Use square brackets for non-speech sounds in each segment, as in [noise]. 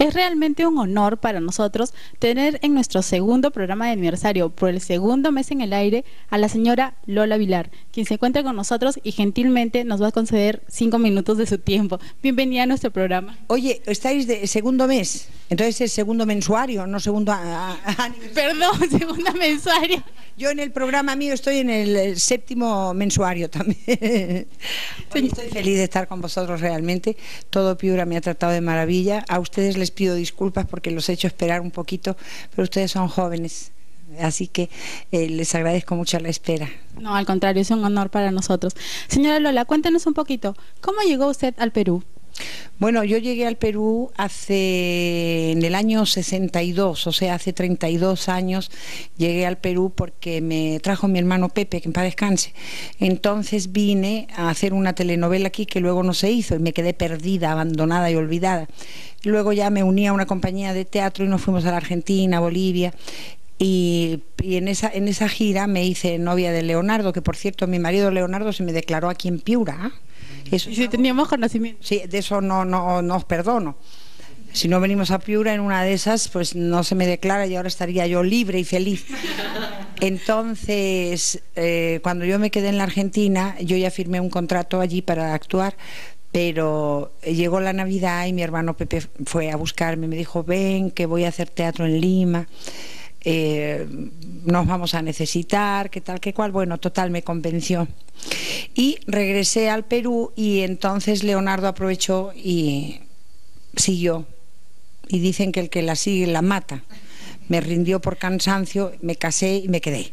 Es realmente un honor para nosotros tener en nuestro segundo programa de aniversario, por el segundo mes en el aire, a la señora Lola Vilar, quien se encuentra con nosotros y gentilmente nos va a conceder cinco minutos de su tiempo. Bienvenida a nuestro programa. Oye, estáis de segundo mes, entonces es segundo mensuario, no segundo Perdón, [laughs] segundo mensuario. Yo en el programa mío estoy en el séptimo mensuario también. [laughs] estoy feliz de estar con vosotros realmente. Todo Piura me ha tratado de maravilla. A ustedes les pido disculpas porque los he hecho esperar un poquito, pero ustedes son jóvenes. Así que eh, les agradezco mucho la espera. No, al contrario, es un honor para nosotros. Señora Lola, cuéntenos un poquito, ¿cómo llegó usted al Perú? Bueno, yo llegué al Perú hace en el año 62, o sea, hace 32 años llegué al Perú porque me trajo mi hermano Pepe, que en paz descanse. Entonces vine a hacer una telenovela aquí que luego no se hizo y me quedé perdida, abandonada y olvidada. Luego ya me uní a una compañía de teatro y nos fuimos a la Argentina, Bolivia y, en, esa, en esa gira me hice novia de Leonardo, que por cierto mi marido Leonardo se me declaró aquí en Piura. Eso, sí, teníamos conocimiento. Sí, de eso no, no, no os perdono. Si no venimos a Piura en una de esas, pues no se me declara y ahora estaría yo libre y feliz. Entonces, eh, cuando yo me quedé en la Argentina, yo ya firmé un contrato allí para actuar, pero llegó la Navidad y mi hermano Pepe fue a buscarme, me dijo, ven, que voy a hacer teatro en Lima. Eh, nos vamos a necesitar, qué tal, qué cual. Bueno, total, me convenció. Y regresé al Perú y entonces Leonardo aprovechó y siguió. Y dicen que el que la sigue la mata. Me rindió por cansancio, me casé y me quedé.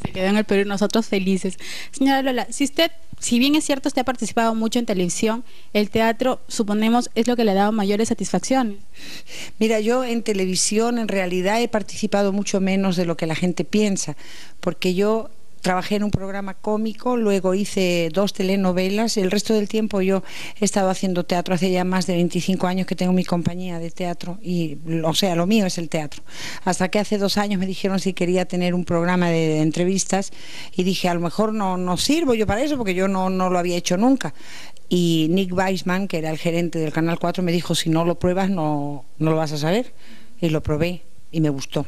Se quedó en el nosotros felices. Señora Lola, si usted, si bien es cierto, usted ha participado mucho en televisión, el teatro, suponemos, es lo que le ha dado mayores satisfacciones. Mira, yo en televisión en realidad he participado mucho menos de lo que la gente piensa, porque yo trabajé en un programa cómico, luego hice dos telenovelas, el resto del tiempo yo he estado haciendo teatro, hace ya más de 25 años que tengo mi compañía de teatro y, o sea, lo mío es el teatro. Hasta que hace dos años me dijeron si quería tener un programa de, entrevistas y dije, a lo mejor no, no sirvo yo para eso porque yo no, no lo había hecho nunca. Y Nick Weisman, que era el gerente del Canal 4, me dijo, si no lo pruebas no, no lo vas a saber. Y lo probé y me gustó.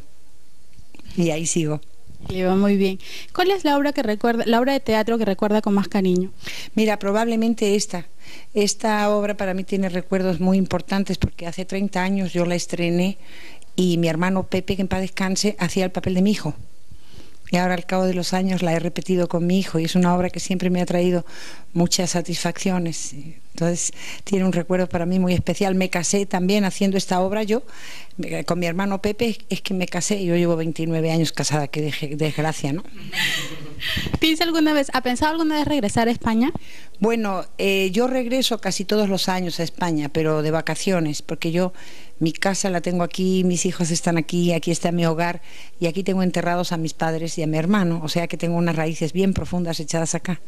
Y ahí sigo. Le va muy bien. ¿Cuál es la obra que recuerda, la obra de teatro que recuerda con más cariño? Mira, probablemente esta. Esta obra para mí tiene recuerdos muy importantes porque hace 30 años yo la estrené y mi hermano Pepe, que en paz descanse, hacía el papel de mi hijo. Y ahora al cabo de los años la he repetido con mi hijo y es una obra que siempre me ha traído muchas satisfacciones. Entonces tiene un recuerdo para mí muy especial. Me casé también haciendo esta obra yo con mi hermano Pepe, es que me casé, yo llevo 29 años casada, qué desgracia, ¿no? [laughs] ¿Piensa alguna vez, ha pensado alguna vez regresar a España? Bueno, eh, yo regreso casi todos los años a España, pero de vacaciones, porque yo mi casa la tengo aquí, mis hijos están aquí, aquí está mi hogar y aquí tengo enterrados a mis padres y a mi hermano, o sea que tengo unas raíces bien profundas echadas acá.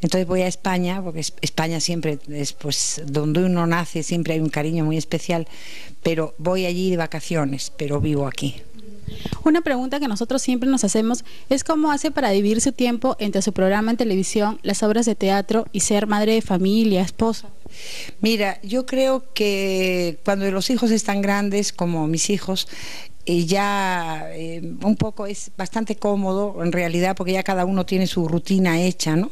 Entonces voy a España, porque España siempre es pues donde uno nace, siempre hay un cariño muy especial, pero voy allí de vacaciones, pero vivo aquí. Una pregunta que nosotros siempre nos hacemos es cómo hace para dividir su tiempo entre su programa en televisión, las obras de teatro y ser madre de familia, esposa. Mira, yo creo que cuando los hijos están grandes, como mis hijos, y ya eh, un poco es bastante cómodo en realidad porque ya cada uno tiene su rutina hecha, ¿no?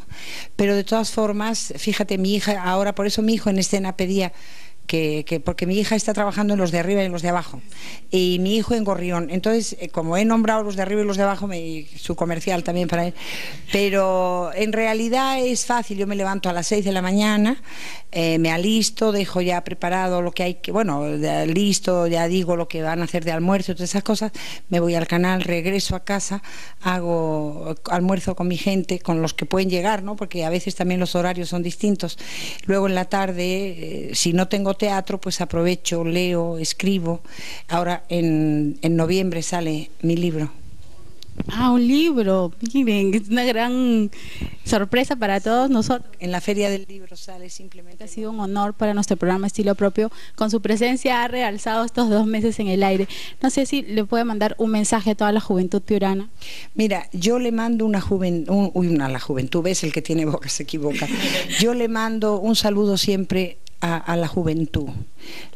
Pero de todas formas, fíjate, mi hija, ahora por eso mi hijo en escena pedía que, porque mi hija está trabajando en los de arriba y en los de abajo, y mi hijo en Gorrión. Entonces, eh, como he nombrado los de arriba y los de abajo, me, su comercial también para él, pero en realidad es fácil, yo me levanto a las 6 de la mañana, eh, me alisto, dejo ya preparado lo que hay que, bueno, listo, ya digo lo que van a hacer de almuerzo, todas esas cosas, me voy al canal, regreso a casa, hago almuerzo con mi gente, con los que pueden llegar, ¿no? Porque a veces también los horarios son distintos. Luego en la tarde, eh, si no tengo teatro, pues aprovecho, leo, escribo. Ahora en, en noviembre sale mi libro. Ah, un libro. Miren, es una gran sorpresa para todos nosotros. En la Feria del Libro sale simplemente. Ha sido un honor para nuestro programa Estilo Propio. Con su presencia ha realzado estos dos meses en el aire. No sé si le puede mandar un mensaje a toda la juventud piurana. Mira, yo le mando una juventud, uy, una la juventud, ves el que tiene boca se equivoca. [laughs] Yo le mando un saludo siempre a, la juventud.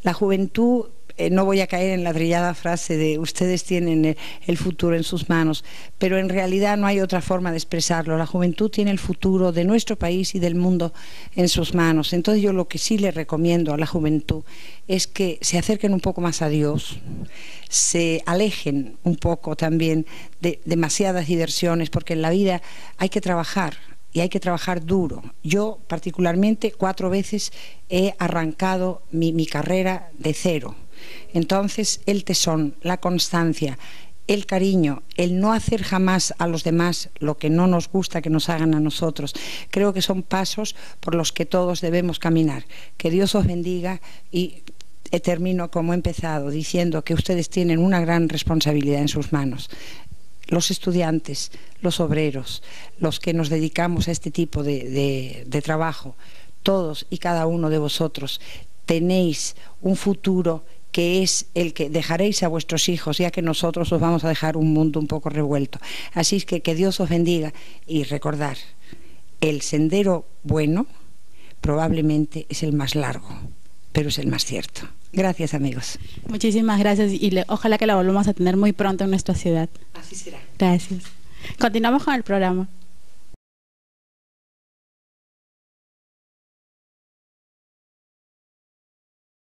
La juventud eh, no voy a caer en la brillada frase de ustedes tienen el, futuro en sus manos, pero en realidad no hay otra forma de expresarlo. La juventud tiene el futuro de nuestro país y del mundo en sus manos. Entonces yo lo que sí le recomiendo a la juventud es que se acerquen un poco más a Dios, se alejen un poco también de demasiadas diversiones, porque en la vida hay que trabajar y hay que trabajar duro. Yo particularmente cuatro veces he arrancado mi, carrera de cero entonces, el tesón, la constancia, el cariño, el no hacer jamás a los demás lo que no nos gusta que nos hagan a nosotros, creo que son pasos por los que todos debemos caminar. Que Dios os bendiga y termino como he empezado, diciendo que ustedes tienen una gran responsabilidad en sus manos. Los estudiantes, los obreros, los que nos dedicamos a este tipo de, trabajo, todos y cada uno de vosotros tenéis un futuro que es el que dejaréis a vuestros hijos, ya que nosotros os vamos a dejar un mundo un poco revuelto. Así es que que Dios os bendiga y recordar, el sendero bueno probablemente es el más largo, pero es el más cierto. Gracias amigos. Muchísimas gracias y ojalá que la volvamos a tener muy pronto en nuestra ciudad. Así será. Gracias. Continuamos con el programa.